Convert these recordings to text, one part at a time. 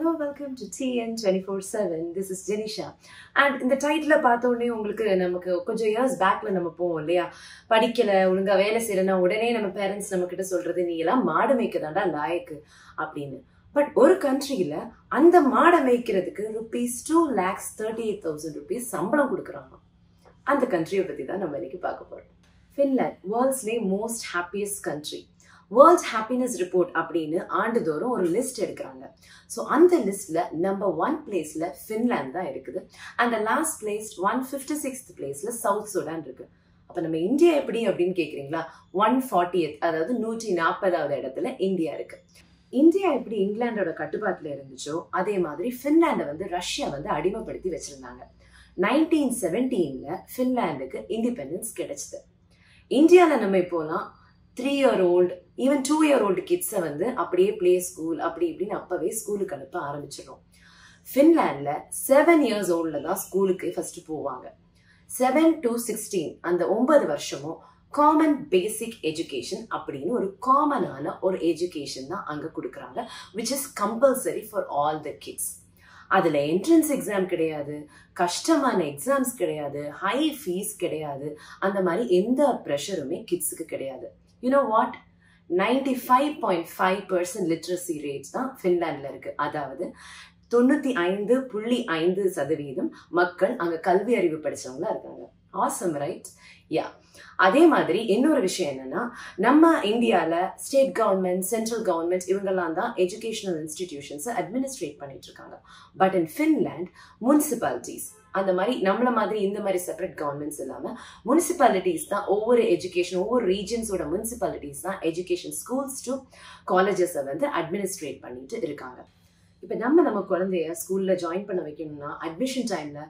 Hello welcome to TN twenty four seven this is Jenisha and இந்த title பார்த்த உடனே உங்களுக்கு நமக்கு கொஞ்சம் இயர்ஸ் பேக்கில் நம்ம போவோம் இல்லையா? படிக்கலை ஒழுங்காக வேலை செய்யலன்னா உடனே நம்ம பேரண்ட்ஸ் நம்ம கிட்ட நீ எல்லாம் மாடு மேய்க்கதாண்டா லாயக்கு அப்படின்னு. பட் ஒரு கண்ட்ரியில அந்த மாடை மேய்க்கிறதுக்கு rupees two lakhs thirty eight thousand rupees சம்பளம் கொடுக்குறாங்க. அந்த கண்ட்ரியை பற்றி தான் நம்ம இன்னைக்கு பார்க்க போகிறோம் Finland வேர்ல்ட்ஸ்லே most happiest country world happiness report அப்படின்னு ஆண்டுதோறும் ஒரு லிஸ்ட் எடுக்கிறாங்க. ஸோ அந்த லிஸ்ட்ல நம்பர் ஒன் பிளேஸ்ல ஃபின்லாந்து தான் இருக்குது. அந்த last place one fifty sixth பிளேஸ்ல சவுத் சுடான் இருக்கு. அப்போ நம்ம இந்தியா எப்படி அப்படின்னு கேட்குறீங்களா ஒன் ஃபார்ட்டியத் அதாவது நூற்றி நாற்பதாவது இடத்துல இந்தியா இருக்கு. இந்தியா எப்படி இங்கிலாண்டோட கட்டுப்பாட்டில் இருந்துச்சோ அதே மாதிரி ஃபின்லாண்டை வந்து ரஷ்யா வந்து அடிமைப்படுத்தி வச்சிருந்தாங்க. நைன்டீன் செவன்டீனில் ஃபின்லாண்டுக்கு இண்டிபெண்டன்ஸ் கிடைச்சது. இந்தியாவில் நம்ம இப்போலாம் three year old even two year old கிட்ஸை வந்து அப்படியே ப்ளே ஸ்கூல் அப்படி இப்படின்னு அப்பவே ஸ்கூலுக்கு அனுப்ப ஆரம்பிச்சிடும் ஃபின்லாண்டில் செவன் இயர்ஸ் ஓல்டில் தான் ஸ்கூலுக்கு ஃபஸ்ட்டு போவாங்க. செவன் டு சிக்ஸ்டீன் அந்த ஒன்பது வருஷமும் காமன் பேசிக் எஜுகேஷன் அப்படின்னு ஒரு காமனான ஒரு எஜுகேஷன் தான் அங்கே கொடுக்குறாங்க which is compulsory for all the kids அதில் என்ட்ரன்ஸ் எக்ஸாம் கிடையாது கஷ்டமான எக்ஸாம்ஸ் கிடையாது ஹை ஃபீஸ் கிடையாது. அந்த மாதிரி எந்த ப்ரெஷருமே கிட்ஸுக்கு கிடையாது. You know what ninety five point five percent literacy rates தான் ஃபின்லாண்டில் இருக்குது அதாவது தொண்ணூற்றி ஐந்து புள்ளி ஐந்து சதவீதம் மக்கள் அங்கே கல்வி அறிவு படித்தவங்களா இருக்காங்க. ஆசம் ரைட் யா அதே மாதிரி இன்னொரு விஷயம் என்னன்னா நம்ம இந்தியாவில் ஸ்டேட் கவர்மெண்ட் சென்ட்ரல் கவர்மெண்ட் இவங்கெல்லாம் தான் எஜுகேஷனல் இன்ஸ்டிடியூஷன்ஸை அட்மினிஸ்ட்ரேட் பண்ணிட்டு இருக்காங்க. பட் இன் ஃபின்லேண்ட் முனிசிபாலிட்டிஸ் அந்த மாதிரி நம்மள மாதிரி இந்த மாதிரி செப்பரேட் கவர்மெண்ட்ஸ் இல்லாமல் முனிசிபாலிட்டிஸ் தான் ஒவ்வொரு எஜுகேஷன் ஒவ்வொரு ரீஜன்ஸோட முனிசிபாலிட்டிஸ் தான் எஜுகேஷன் ஸ்கூல்ஸ் டு காலேஜஸை வந்து அட்மினிஸ்ட்ரேட் பண்ணிட்டு இருக்காங்க. இப்போ நம்ம நம்ம குழந்தைய ஸ்கூலில் ஜாயின் பண்ண வைக்கணும்னா அட்மிஷன் டைமில்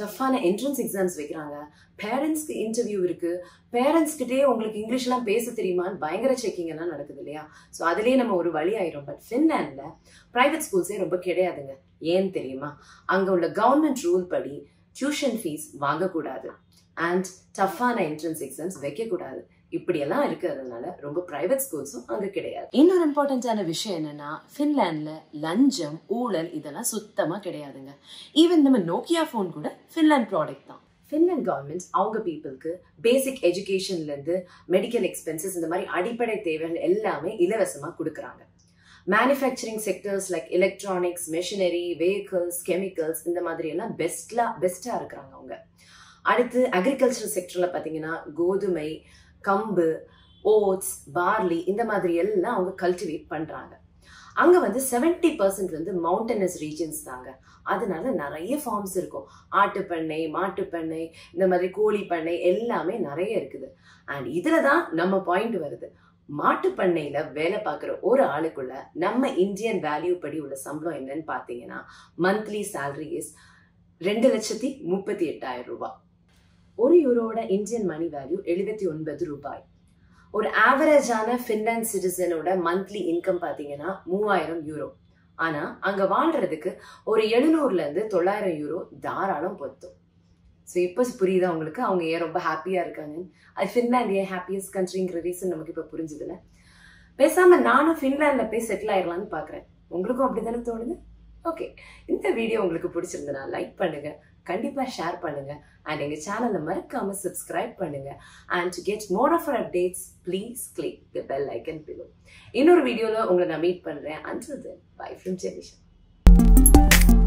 டஃப்பான என்ட்ரன்ஸ் எக்ஸாம்ஸ் வைக்கிறாங்க. பேரண்ட்ஸ்க்கு இன்டர்வியூ இருக்கு. பேரண்ட்ஸ்கிட்டே உங்களுக்கு இங்கிலீஷ்லாம் பேச தெரியுமான்னு பயங்கர செக்கிங் எல்லாம் நடக்குது இல்லையா? ஸோ அதுலேயே நம்ம ஒரு வழி ஆயிரும். பட் ஃபின்லாண்டில் ப்ரைவேட் ஸ்கூல்ஸே ரொம்ப கிடையாதுங்க. ஏன்னு தெரியுமா? அங்கே உள்ள கவர்மெண்ட் ரூல் படி டியூஷன் ஃபீஸ் வாங்கக்கூடாது. அண்ட் டஃப்பான என்ட்ரன்ஸ் எக்ஸாம்ஸ் வைக்கக்கூடாது. இப்படியெல்லாம் இருக்கிறதுனால ரொம்ப பிரைவேட் ஸ்கூல்ஸும் அங்க கிடையாது. இன்னொரு இம்பார்ட்டன்டான விஷயம் என்னன்னா ஃபின்லாண்ட்ல லஞ்சம் ஊழல் இதெல்லாம் சுத்தமா கிடையாதுங்க. ஈவன் நம்ம நோக்கியா ஃபோன் கூட ஃபின்லாண்ட் ப்ராடக்ட் தான். ஃபின்லாண்ட் கவர்மெண்ட் அவங்க பீப்புளுக்கு பேசிக் எஜுகேஷன்லேருந்து மெடிக்கல் எக்ஸ்பென்சஸ் இந்த மாதிரி அடிப்படை தேவைகள் எல்லாமே இலவசமாக கொடுக்குறாங்க. Manufacturing sectors like electronics machinery vehicles chemicals இந்த மாதிரி எல்லாம் பெஸ்ட்லா பெஸ்ட்டாக இருக்கிறாங்க அவங்க. அடுத்து அக்ரிகல்ச்சர் செக்டரில் பார்த்தீங்கன்னா கோதுமை கம்பு ஓட்ஸ் பார்லி இந்த மாதிரி எல்லாம் அவங்க கல்டிவேட் பண்ணுறாங்க அங்கே வந்து செவன்டி பர்சன்ட் வந்து மவுண்டனஸ் ரீஜன்ஸ் தாங்க. அதனால நிறைய ஃபார்ம்ஸ் இருக்கும். ஆட்டுப்பண்ணை மாட்டுப்பண்ணை இந்த மாதிரி கோழி பண்ணை எல்லாமே நிறைய இருக்குது. அண்ட் இதில் தான் நம்ம பாயிண்ட் வருது. மாட்டுப்பண்ணையில் வேலை பார்க்குற ஒரு ஆளுக்குள்ள நம்ம இந்தியன் வேல்யூ படி உள்ள சம்பளம் என்னன்னு பார்த்தீங்கன்னா மந்த்லி சேலரி இஸ் ரெண்டு லட்சத்தி முப்பத்தி எட்டாயிரம் ரூபாய். ஒரு யூரோட இந்தியன் மணி வேல்யூ எழுபத்தி ஒன்பது ரூபாய். ஒரு ஆவரேஜான ஃபின்லாண்ட் சிட்டிசனோட மந்த்லி இன்கம் பார்த்தீங்கன்னா மூவாயிரம் யூரோ ஆனால் அங்கே வாழ்கிறதுக்கு ஒரு எழுநூறுலேருந்து தொள்ளாயிரம் யூரோ தாராளம் பொத்தும். ஸோ இப்போ புரியுதா உங்களுக்கு? அவங்க ஏன் ரொம்ப ஹாப்பியாக இருக்காங்க? அது ஃபின்லாண்ட் ஏன் ஹாப்பியஸ்ட் கண்ட்ரிங்கிற ரீசன் நமக்கு இப்போ புரிஞ்சுதுல. பேசாமல் நானும் ஃபின்லாண்டில் போய் செட்டில் ஆயிடலான்னு பார்க்குறேன் உங்களுக்கும் அப்படி தானே தோணுது? ஓகே இந்த வீடியோ உங்களுக்கு பிடிச்சிருந்தனா லைக் பண்ணுங்கள் கண்டிப்பாக ஷேர் பண்ணுங்க. அண்ட் எங்கள் சேனலை மறக்காமல் சப்ஸ்கிரைப் பண்ணுங்கள் and to get more of updates please click the bell icon below இன்னொரு வீடியோவில் உங்களை நான் மீட் பண்ணுறேன் until then bye from Jenishan